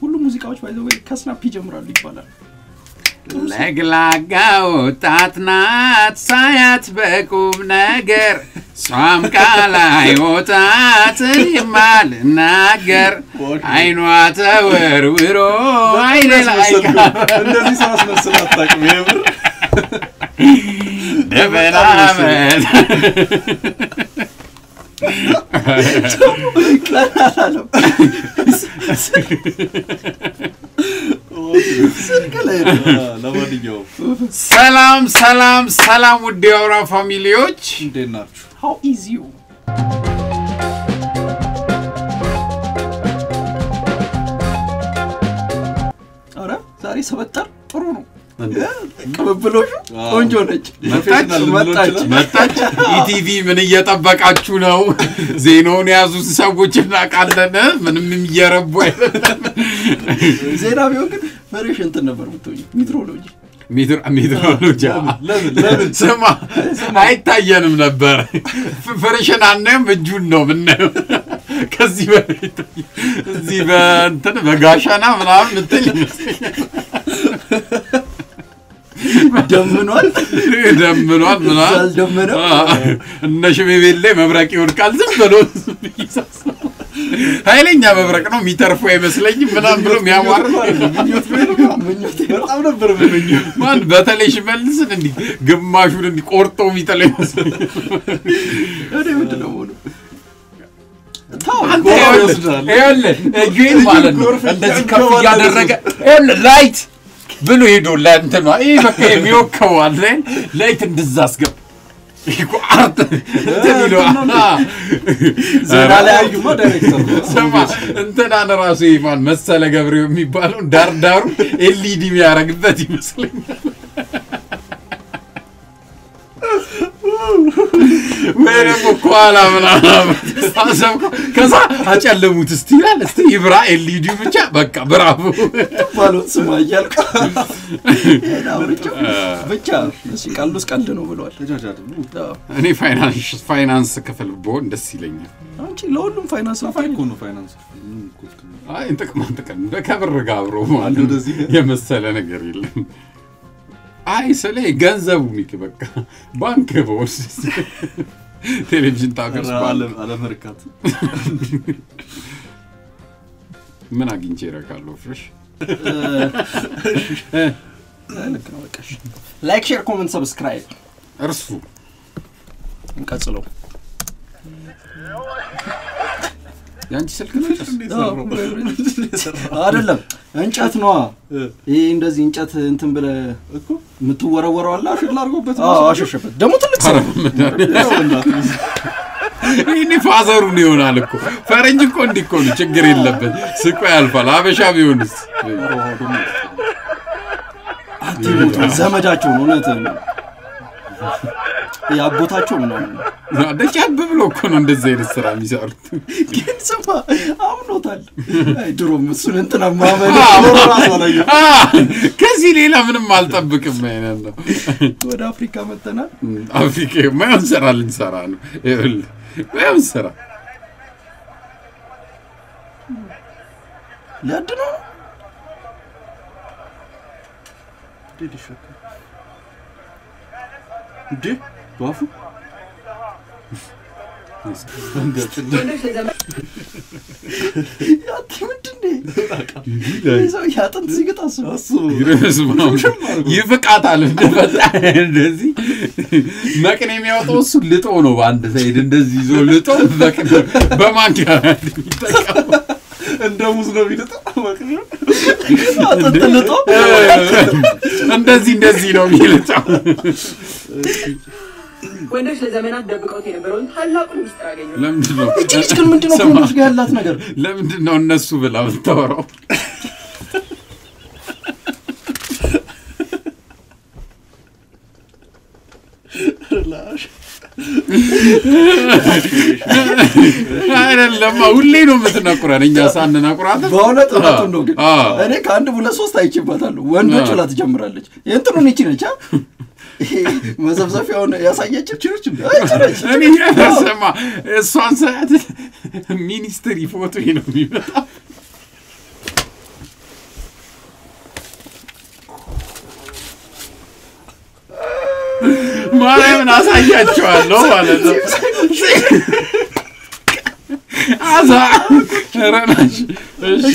ሁሉም ሙዚቃዎች by the way ከስናፕ ይጀምራሉ ይባላል። ለግላጋ ወጣት ናት ሳያት በቁም ነገር። እሷም ቃል አይወጣት የማልናገር አይኗ ተወርውሮ እንደዚህ ሰው አስመስል አታውቅም። የምር ለማንኛውም ሰላም ሰላም ሰላም ውድ የአውራ ፋሚሊዎች እንዴት ናችሁ? how is you ኧረ ዛሬ ሰበጠር ጥሩ ነው። ቅብብሎሹ ቆንጆ ነች። መጣች መጣች። ኢቲቪ ምን እየጠበቃችሁ ነው? ዜናውን የያዙት ሰዎች እናውቃለን። ምንም እየረቡ አይደለም። ዜና ቢሆን ግን ፍሬሽ እንትን ነበር ምትሆኝ ሜትሮሎጂ ሜትሮሎጂ ስማ አይታየንም ነበር። ፍሬሽን አናየም፣ እጁን ነው ምናየው። ከዚህ በፊት እዚህ በእንትን በጋሸና ምናምን ምትል ይመስለኛል። ደምኗል። ደምኗል? ምናምን አልደመነም? እነ ሽሜ ቤት ላይ መብረቅ ይወድቃል። ዝም ብሎ ኃይለኛ መብረቅ ነው። የሚተርፉ አይመስለኝም ምናምን ብሎ የሚያሟር በጣም ነበር ማን? በተለይ ሽመልስን እንዲህ ግማሹን እንዲህ ቆርጦ የሚጥለው ይመስለኛል። እኔ ምንድን ነው ጎራ ይኸውልህ እጁን ማለት ነው። እንደዚህ ከፍ እያደረገ ይኸውልህ light ብሎ ሄዶ ለእንትኗ። ይህ በቃ የሚወከዋል ላይ light እንደዛ አስገባ። እንትናን ራሱ ማን መሰለ ገብሬው የሚባለው ዳርዳሩ LED የሚያደርግበት ይመስለኛል። ወይ ደግሞ ከኋላ ምናምን ከዛ አጨለሙት እስቲ ይላል እስቲ ይብራ LED ብቻ በቃ bravo። ባሎት ስማ እያልኩ ብቻ እሺ፣ ቀልዱስ ቀልድ ነው ብለዋል። እኔ ፋይናንስ ፋይናንስ ክፍል ብሆን ደስ ይለኛል። አንቺ ለሁሉም finance finance። ጥቅማ ጥቅም ከብር ጋር አብሮ የመሰለ ነገር የለም። አይ ስለ ገንዘቡ ሚክ በቃ ባንክ በወስድ ቴሌቪዥን ታገስ አለመርካት። ምን አግኝቼ ይረካለሁ ፍሬሽ? like፣ share፣ comment፣ subscribe። እርሱ። እንቀጥለው። የአንቺ ስልክ? አይደለም እንጨት ነዋ። ይሄ እንደዚህ እንጨት እንትን ብለህ እኮ የምትወረወረው አለ? ሽላ አድርጎበት አሸሸበት። ደግሞ ትልቅ ይህኔ father ኡን ይሆናል እኮ። ፈረንጅ እኮ እንዲህ እኮ ነው። ችግር የለበት ስቆ ያልፋል። አበሻ ቢሆንስ? አትሞቱ ዘመዳቸው ነው። እውነትህን ነው። የአጎታቸው ምናምን ነው። ደጫብ ብሎ እኮ ነው እንደዚህ አይነት ስራ የሚሰሩት ግን ስማ አምኖታል። አይ ድሮም እሱን እንትና ማመን ከዚህ ሌላ ምንም አልጠብቅም አይነት ነው ወደ አፍሪካ መጥተናል። አፍሪካ ማየውን ስራ ልንሰራ ነው ይኸውልህ ማየውን ስራ ሊያድነው? እንዴ ይረስማም ይፍቃታል እንደዚህ መቅኔ የሚያወጣው እሱ ልጦ ነው በአንድ ሳይድ እንደዚህ ይዞ ልጦ በማንኪያ እንደ ሙዝ ነው የሚልጠው እንደዚህ እንደዚህ ነው የሚልጠው ወንዶች ለዘመናት ደብቀውት የነበረውን ታላቁን ሚስጥር አገኙ። ለምንድን ነው? እቺ ልጅ ግን ምንድን ነው ስማ፣ ከወንዶች ጋር ያላት ነገር? ለምንድን ነው እነሱ ብላ የምታወራው? አይደለማ ሁሌ ነው የምትነቁረን። እኛ ሳንነቁራት በእውነት እውነቱን ነው ግን አዎ። እኔ ከአንድ ሁለት ሶስት አይቼባታለሁ። ወንዶች ብላ ትጀምራለች። የእንትኑን ይቺ ነች መዘብዘፊያውን ያሳየችን ነች እኔ ስማ እሷን ሰዓት ሚኒስትሪ ፎቶ ነው የሚመጣው። ማርያምን አሳያቸዋለሁ ማለት ነው። አዛ ኧረ ናሽ እሺ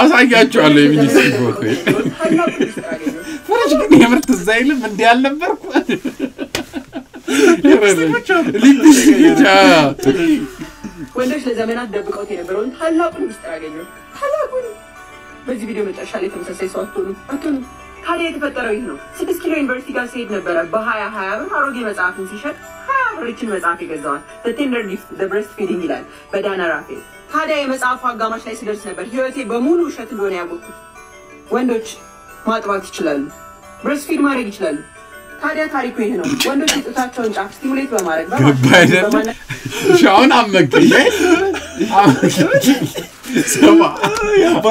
አሳያቸዋለሁ የሚኒስትሪ ፎቶ ፍረሽ ግን የምር ትዝ አይልም እንዲህ አልነበርኩ ወንዶች ለዘመናት ደብቀውት የነበረውን ታላቁን ሚስጥር አገኘው። ታላቁን በዚህ ቪዲዮ መጨረሻ ላይ ተመሳሳይ ሰው አትሆኑ አትሆኑ። ታዲያ የተፈጠረው ይህ ነው። ስድስት ኪሎ ዩኒቨርሲቲ ጋር ሲሄድ ነበረ በሀያ ሀያ ብር አሮጌ መጽሐፍን ሲሸጥ ሀያ ብር ይችን መጽሐፍ የገዛዋል። Tender Gift Breastfeeding ይላል በዳና ራፌል። ታዲያ የመጽሐፉ አጋማሽ ላይ ስደርስ ነበር ህይወቴ በሙሉ ውሸት እንደሆነ ያወቅኩት። ወንዶች ማጥባት ይችላሉ፣ breastfeed ማድረግ ይችላሉ። ታዲያ ታሪኩ ይህ ነው። ወንዶች የጡታቸውን ጫፍ stimulate በማድረግ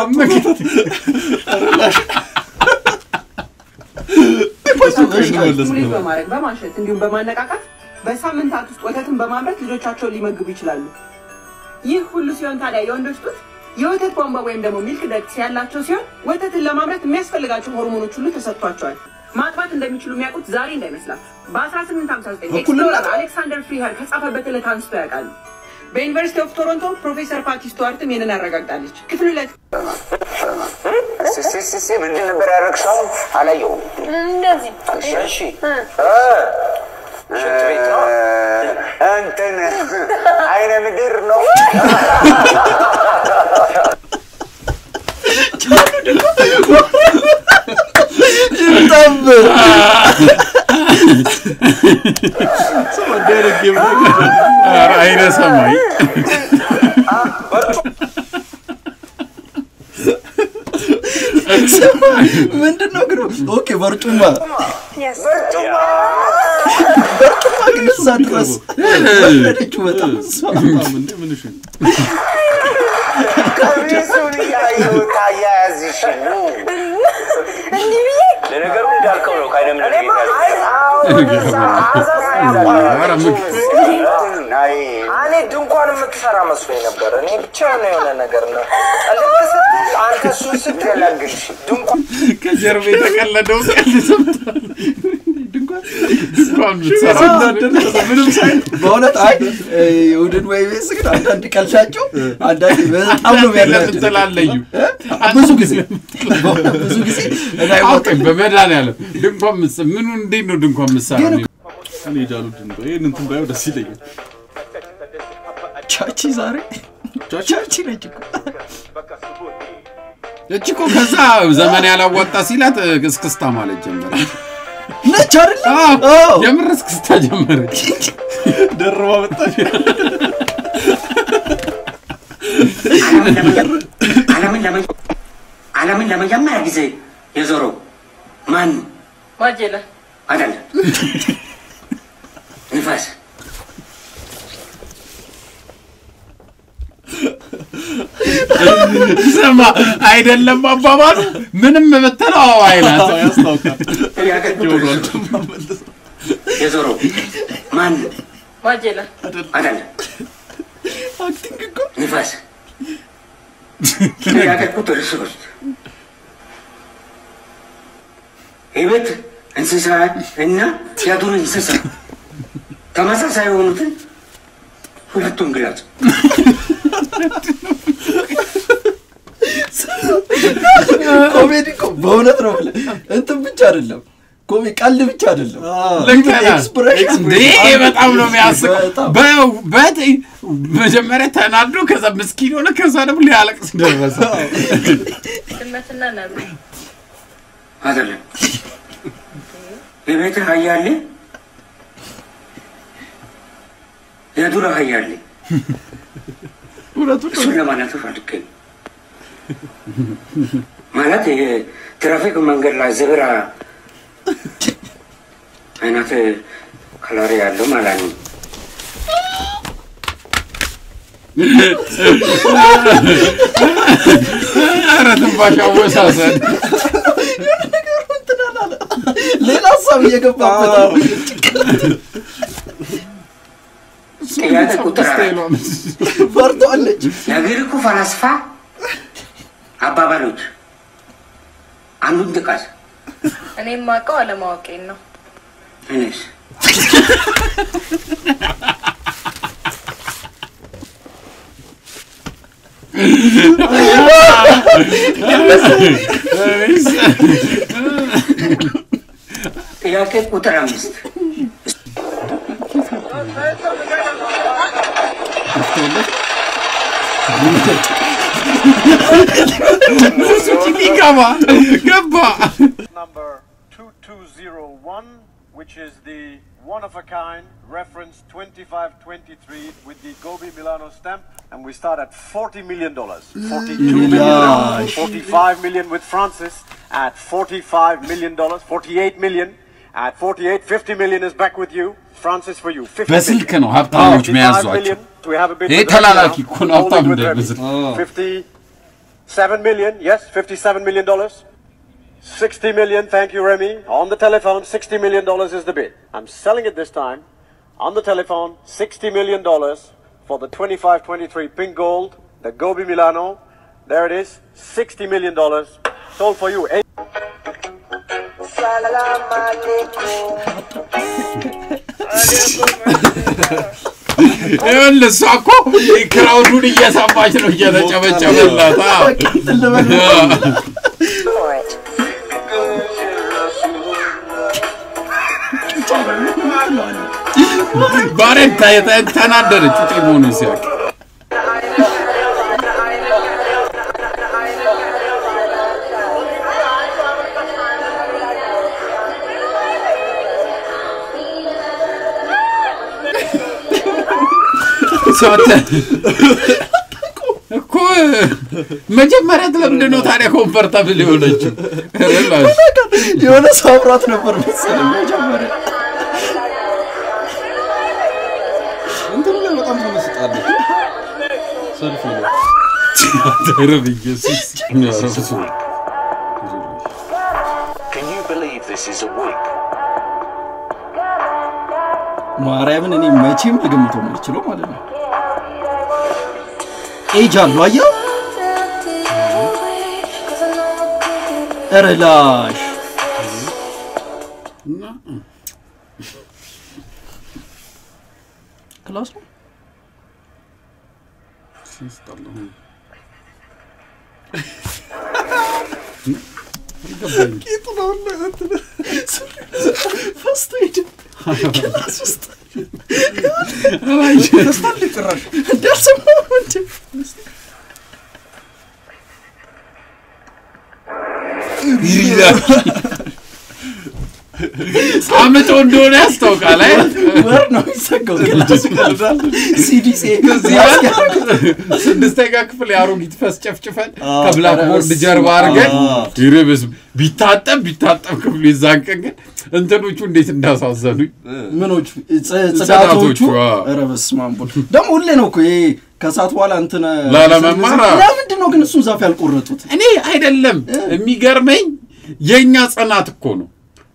አመገኝ stimulate በማድረግ በማሸት እንዲሁም በማነቃቃት በሳምንታት ውስጥ ወተትን በማምረት ልጆቻቸውን ሊመግቡ ይችላሉ። ይህ ሁሉ ሲሆን ታዲያ የወንዶች ጡት የወተት ቧንቧ ወይም ደግሞ milk ducts ያላቸው ሲሆን ወተትን ለማምረት የሚያስፈልጋቸው ሆርሞኖች ሁሉ ተሰጥቷቸዋል። ማጥባት እንደሚችሉ የሚያውቁት ዛሬ እንዳይመስላል። በ1859 explorer አሌክሳንደር ፍሪኸር ከጻፈበት ዕለት አንስቶ ያውቃሉ። በ University of Toronto ፕሮፌሰር ፓቲ ስቱዋርትም ይህንን አረጋግጣለች። ክፍል ሁለት ሲሲሲሲ ምንድን ነበር ያደረግሽው? አላየሁም። እንደዚህ እሺ እንትን አይነ ምድር ነው። ኧረ አይነ ሰማይ ምንድን ነው ግን ኦኬ በርጩማ በርጩማ ግን እዛ ድረስ። በጣም እንዳልከው እኔ ድንኳን የምትሰራ መስሎኝ ነበር። እኔ ብቻ ነው የሆነ ነገር ነው አንተ እሱን ስትገላግል ድንኳን ከጀርባ የተቀለደው ቀልድ ሰምቷል። በእውነት አይ የውድን ወይ ቤስ ግን አንዳንድ ቀልሻቸው አንዳንድ በጣም ነው? ብዙ ጊዜ ብዙ በመድኃኒዓለም ድንኳን ምስ ምኑ እንዴት ነው ድንኳን ግን እኔ ነው ይህን እንትን ባየው ደስ ይለኛል። ቻቺ ዛሬ? ቻቺ? ነች እኮ። እቺ እኮ ከዛ ዘመን ያላዋጣ ሲላት እስክስታ ማለት ጀመረች። ነች አይደል? የምር እስክስታ ጀመረች። ደርባ መጣች። ዓለምን ለመ- ዓለምን ለመጀመሪያ ጊዜ የዞረው ማን? ማጀለ አይደለም ንፋስ ስማ አይደለም አባባሉ? ምንም ብትለው አዎ አይላት። የዞረው ማን? ነው? ማጀለ አይደለም acting እኮ። ንፋስ። ያገጡት እርስ በርስ የቤት እንስሳት እና የዱር እንስሳት ተመሳሳይ የሆኑትን ሁለቱን ግለጽ። ኮሜዲ እኮ በእውነት ነው እንትን ብቻ አይደለም ኮሜ ቀልድ ብቻ አይደለም ልክ ነህ። expression እንዴ በጣም ነው የሚያስቀው። መጀመሪያ ተናዶ ከዛ ምስኪን ሆነ ከዛ ደግሞ ሊያለቅስ ደረሰ። ድመትና ነብር አይደለም የቤት አህያ የዱር አህያ አለ። እውነቱን እሱን ፈልጌ ነው። ማለት የትራፊክ መንገድ ላይ ዝብራ አይነት ከለር ያለው ማለት ነው። ኧረ ትንፋሽ አወሳሰድ ሌላ ሀሳብ እየገባበት ጥያቄ ቁጥር ፈርቷለች። የግሪኩ ፈላስፋ አባባሎች አንዱን ጥቀስ። እኔ የማውቀው አለማወቄን ነው። እኔስ ጥያቄ ቁጥር አምስት number 2201, which is the one of a kind reference 2523 with the Gobi Milano stamp. And we start at $40 million. 42 million, Gosh. 45 million with Francis at $45 million, 48 million. At 48, 50 million is back with you. Francis for you. 50 በስልክ million. ነው ሀብታሞች 55 መያዟቸው million. We have a bit ይሄ with Remy ተላላኪ now. እኮ ነው Hold it ሀብታም with Remy. እንዳይመስል 57 million, yes, 57 million dollars. 60 million, thank you, Remy. On the telephone, 60 million dollars is the bid. I'm selling it this time. On the telephone, 60 million dollars for the 2523 pink gold, the Gobi Milano. There it is, 60 million dollars. Sold for you. Eight- ይኸውልህ እሷ እኮ ክራውዱን እየሰማች ነው እየተጨበጨበላት አ። ባሬን ተ- ተ- ተናደደች ውጤ መሆኑን እኮ መጀመሪያ ለምንድን ነው ታዲያ ኮምፈርታብል የሆነችው? የሆነ ሰው አብሯት ነበር መሰለኝ መጀመሪያ። እንትኑ ላይ በጣም ተመስጣለች። ሰልፍ ነው። ኧረ በኢየሱስ ኧረ በስመ አብ። Can you believe this is ማርያምን እኔ መቼም ልገምተው የማልችለው ማለት ነው። ኤጅ አለው አየው። ኧረ ላሽ ክላስ ነው ፈስቶ ሄደ ክላስ አምጦ እንደሆነ ያስታውቃል። ወር ነው ሲዲሲ ስድስተኛ ክፍል የአሮጊት ፈስ ጨፍጭፈን ከብላክቦርድ ጀርባ አድርገን ቢታጠብ ቢታጠብ ክፍሉ ቀን ግን እንትኖቹ እንዴት እንዳሳዘኑኝ? ምኖቹ? ጽዳቶቹ? ኧረ በስመ ደግሞ ሁሌ ነው እኮ ይሄ ከሰዓት በኋላ እንትን ላለመማር ለምንድን ነው ግን እሱን ዛፍ ያልቆረጡት? እኔ አይደለም። የሚገርመኝ የእኛ ጽናት እኮ ነው።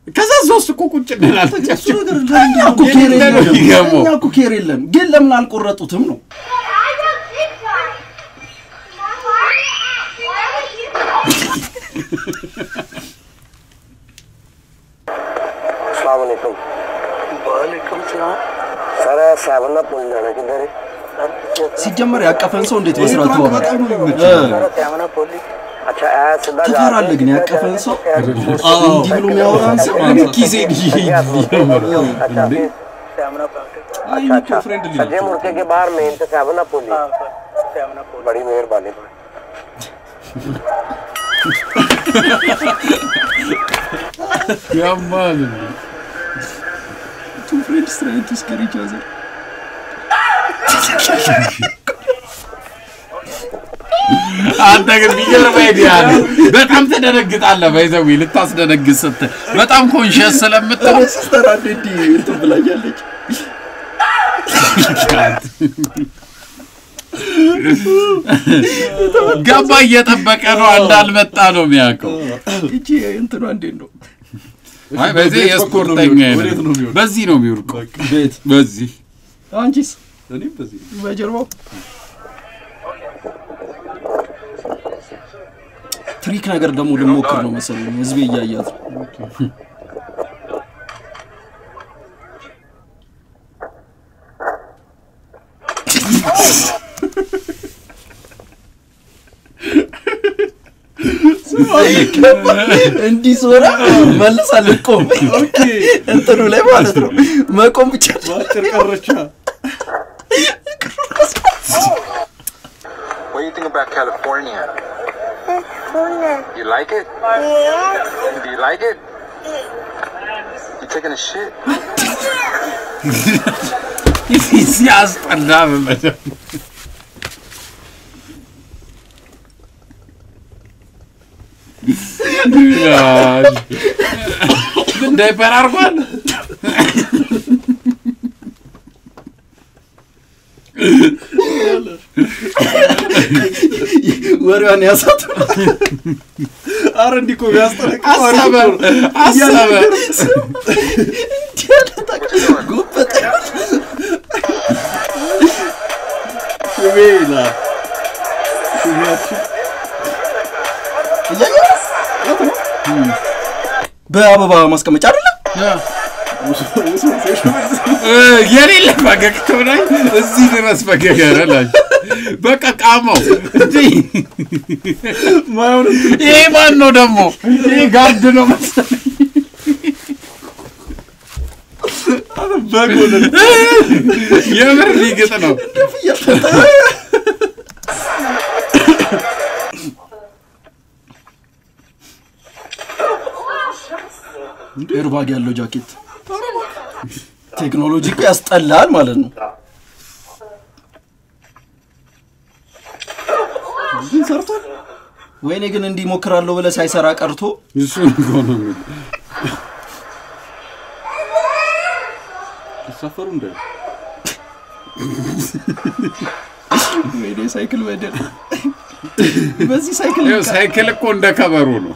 ከዛ ሶስት እኮ ቁጭ እንላለን ኬር የለም ግን ለምን አልቆረጡትም ነው? መስራት ፕራንክ ይሆናል? በጣም ነው የሚመቸው። እ፣ seven up बोली अच्छा ऐ सीधा ትፈራለህ ግን ያቀፈን ሰው እንዲህ ብሎ የሚያወራን ሰው ኪሴ अच्छा seven up አይ अच्छा እኮ ፍሬንድ अच्छा सज्जे मुड़के के बाहर मेन से सेवन अप बोली सेवन अप बड़ी मेहरबानी ያማል። two friends trying to scare each other. አንተ ግን ቢገርም idea በጣም ትደነግጣለህ። by the way ልታስደነግጥ ስትል በጣም conscious ስለምትሆን ኧረ sister አንዴ እንዲህ እንትን ብላኛለች። ገባ እየጠበቀ ነው እንዳልመጣ ነው የሚያውቀው። እቺ እንትኗ እንዴት ነው? አይ በዚህ በየት በኩል ነው የስፖርተኛ የሚወድቀው? አይነት ወዴት ነው የሚወድቀው? በዚህ ነው የሚወድቀው። ቤት በዚህ አንቺስ እኔም በዚህ በጀርባው ትሪክ ነገር ደግሞ ልሞክር ነው መሰለኝ። ህዝቤ እያያት ነው። እንዲህ ዞራ መልሳ ልቆም እንትኑ ላይ ማለት ነው። መቆም ብቻ በአጭር ቀረቻ What do you think about California? You like it? Do you like it? You taking a shit? ሲያስጠላ በመጀመሪያ ምን ዳይፐር አድርጓል? ወሬዋን ያሳት አረ እንዲህ እኮ ቢያስጠነቅቅ አሰበ አሰበ ጉበት ሽቤ ይላል ሽቤያችን በአበባ ማስቀመጫ አይደለ? የሌለ ፈገግታው ላይ እዚህ ድረስ ፈገገረ ላይ በቃ ቃማው! ይሄ ማን ነው ደግሞ? ይሄ ጋርድ ነው መሰለኝ። የምር ሊግጥ ነው። ኤርባግ ያለው ጃኬት ቴክኖሎጂ እኮ ያስጠላል ማለት ነው። ግን ሰርቷል። ወይኔ ግን እንዲህ ሞክራለሁ ብለህ ሳይሰራ ቀርቶ እሱን እኮ ነው የምልህ። ሊሳፈሩ እንደ ወይኔ ሳይክል በደል በዚህ ሳይክል ሳይክል እኮ እንደ ከበሮ ነው።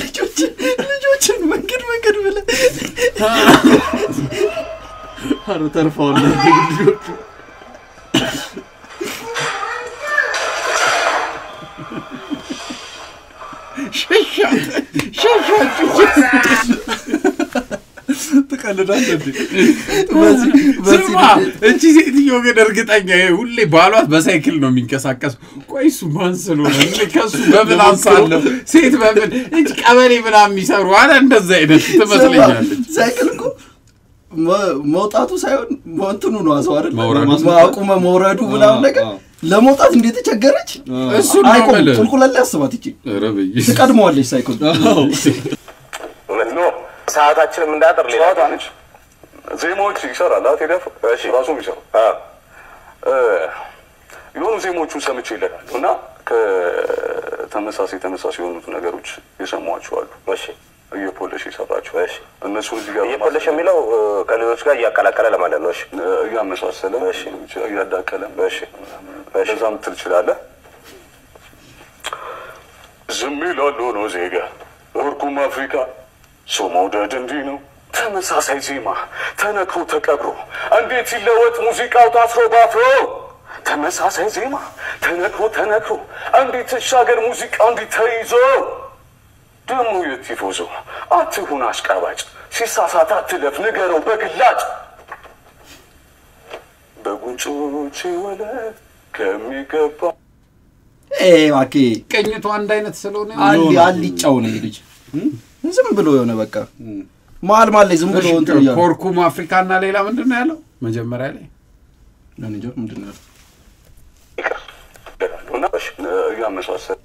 ልጆችን ልጆችን መንገድ መንገድ ብለህ አረ ተርፈዋል ልጆቹ ትቀልዳለህ እንዴ? ስማ! እቺ ሴትዮ ግን እርግጠኛ ሁሌ ባሏት በሳይክል ነው የሚንቀሳቀሱ። ቆይ እሱ ማን ስለሆነ? ከሱ በምን አንሳለሁ? ሴት በምን? እጅ ቀበሌ ምናምን የሚሰሩ አለ እንደዛ አይነት ትመስለኛለች። ሳይክል እኮ መውጣቱ ሳይሆን እንትኑ ነው አሰው አይደል? አቁመ መውረዱ ምናምን ነገር ለመውጣት እንዴት ተቸገረች። አስባት ይቺ። ኧረ በኢየሱስ። ትቀድመዋለች ሳይክል ሰዓታችንም እንዳጠር ሌላ ነች። ዜማዎች ይሰራል አ ቴዲ አፍሮ ራሱ እ፣ የሆኑ ዜማዎቹን ሰምቼ ይለናል እና ከተመሳሳይ ተመሳሳይ የሆኑት ነገሮች እሺ። እየፖለሽ የሰራቸው እሺ። እነሱን እዚህ ጋር እየፖለሽ የሚለው ከሌሎች ጋር እያቀላቀለ ለማለት ነው። እያመሳሰለ እሺ። እያዳቀለ እሺ። በዛ ምትል ትችላለህ። ዝም ይላሉ ነው ዜጋ። እርኩም አፍሪካ ሰው መውደድ እንዲህ ነው። ተመሳሳይ ዜማ ተነክሮ ተቀብሮ እንዴት ይለወጥ ሙዚቃው ታስሮ ባፍሮ! ተመሳሳይ ዜማ ተነክሮ ተነክሮ እንዴት ተሻገር ሙዚቃው እንዲህ ተይዞ ደሞ የቲፎዞ አትሁን አሽቃባጭ ሲሳሳት አትለፍ ንገረው በግላጭ! በጉንጮቼ ወለት ከሚገባ ኤ እባክህ ቅኝቱ አንድ አይነት ስለሆነ አሊ አሊጫው ነው ልጅ ዝም ብሎ የሆነ በቃ መሀል መሀል ላይ ዝም ብሎ ኮርኩም አፍሪካ እና ሌላ ምንድን ነው ያለው መጀመሪያ ላይ ምንድን ነው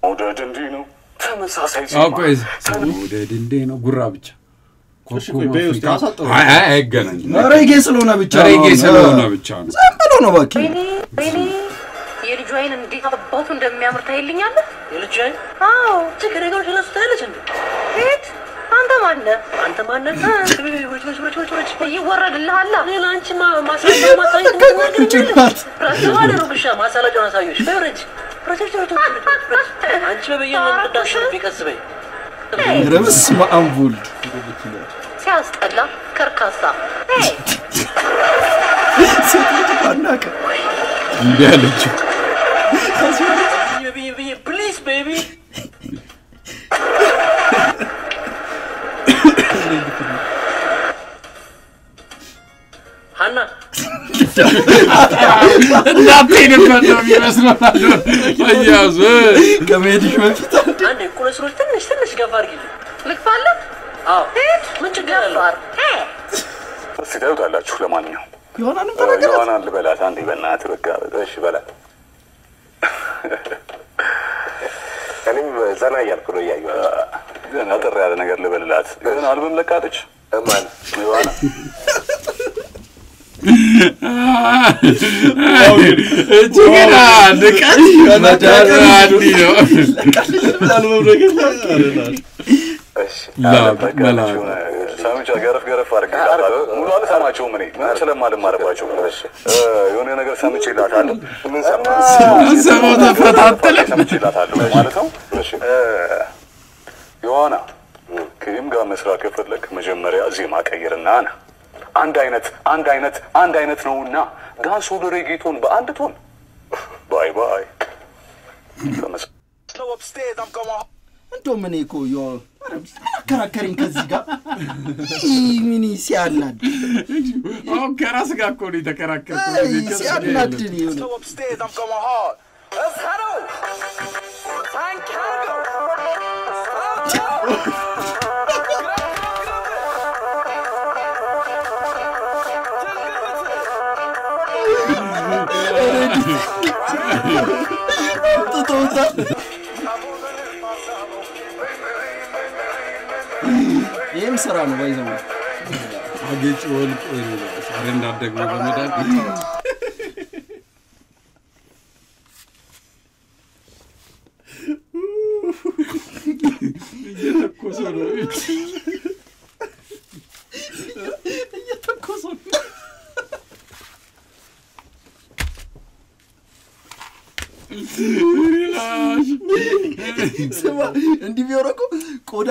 መውደድ እንዲህ ነው። ተመሳሳይ አውቆ ዜማ ወደ ድንዴ ነው ጉራ ብቻ ሬጌ ስለሆነ ብቻ ነው። ሬጌ ስለሆነ ብቻ ነው። ዝም ብሎ ነው ሪሊ የልጁ አይን እንዴት አባቱ እንደሚያምር ታይልኛለህ? የልጅ አይን አዎ። ችግር ነገሮች ታያለች እንዴ? ቤት አንተ ማነህ? አንተ ማነህ? ይወረድልሃል። ሌላ አንቺ ማሳለጫ ማሳየት ጭንቅላት ራስባለ ሩብሻ ማሳለጫውን አሳዮች በረጅ አንቺ በበየ መንዳሽ ቢቀስ በይ ኧረ በስመ አብ ወልድ ሲያስጠላ ከርካሳ። ሴት ልጅ ባናቀ ሀና እንዳትሄድበት ነው የሚመስለው አያዙ ከመሄድሽ በፊት አንዴ ቁለስሮች ትንሽ ትንሽ ገፋ አድርጊ ልክፋለህ? አዎ ምን ችግር አለው እስቲ ታዩታላችሁ። ለማንኛውም ዮሐናንም ተናገራት ዮሐናን ልበላት አንዴ፣ በእናትህ በቃ እሺ በላት። እኔም ዘና እያልኩ ነው እያዩ ግን አጠር ያለ ነገር ልበልላት። ግን አልበም ለቃለች ማን ዮሐና እጅ ገና ንቀት እንዲህ ነው እሺ ላ- በቃ መላ- የሆነ ሰምቻ ገረፍ ገረፍ አድርጌላታለሁ። ሙሉ አልሰማቸውም እኔ ምንም ስለማልማርባቸው የሆነ ነገር ሰምቼላታለሁ። ምን ተፈታተለ ማለት ነው። ዮሐና ጋር መስራት ከፈለክ መጀመሪያ ዜማ ቀይርና ና አንድ አይነት አንድ አይነት አንድ አይነት ነውና ዳንሶ ሬጌቶን በአንድ tone። bye bye። ተመስ እንደውም እኔ እኮ ዮ ኧረ አከራከረኝ ከዚህ ጋር? ይህ ምን ሲያናድ አሁን ከራስ ጋር እኮ ነው የተከራከርኩት። አይ፣ ሲያናድድ ይህም ስራ ነው ባይዘው። አገጭ ወልቆ ዛሬ እንዳትደግሞ በመዳን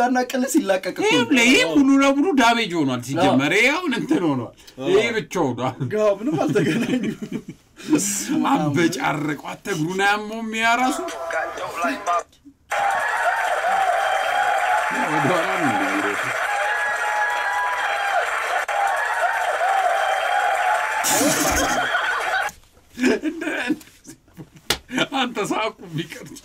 ቆዳና ቅል ሲላቀቅ እኮ ነው። ይሄ ሙሉ ለሙሉ ዳሜጅ ሆኗል። ሲጀመር ይሄ አሁን እንትን ሆኗል። ይሄ ብቻ ሆኗል። ጋ ምንም አልተገናኙ አበጫረቀው አተግሩን አያመውም። ያ ራሱ ወደኋላ ነው እንደሚሮጠው። አንተ ሳቁ ቢቀርጭ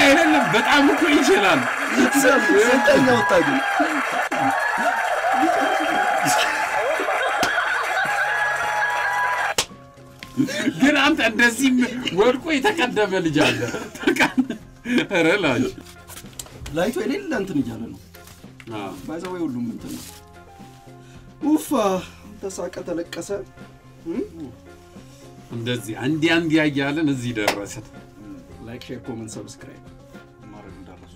አይደለም፣ በጣም እኮ ይችላል። ስንተኛ ወጣ ግን ግን አንተ እንደዚህም ወድቆ የተቀደመ ልጅ አለ። ኧረ ላጅ ላይቶ የሌለ እንትን እያለ ነው by the way ሁሉም እንትን ነው። ውፋ ተሳቀ ተለቀሰ። እንደዚህ አንዲ አንዲ ያያለን እዚህ ደረሰን። like፣ share፣ comment፣ subscribe ማድረግ እንዳትረሱ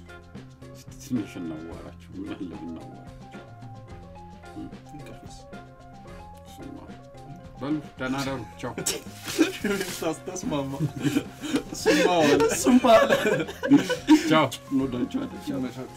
ትንሽ አለ ብናዋራቸው። እሱማ በሉ ደህና እደሩ። ቻው። ተስማማ እሱማ አለ ቻው። እንወዳችኋለን።